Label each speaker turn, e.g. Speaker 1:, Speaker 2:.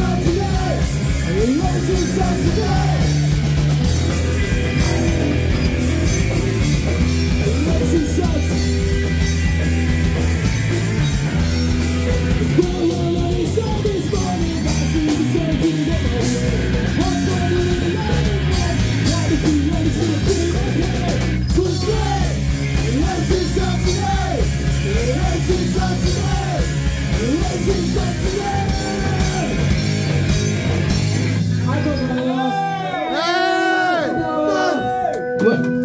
Speaker 1: Saturday! Yes, it's Saturday! 아이고 잘하셨습니다.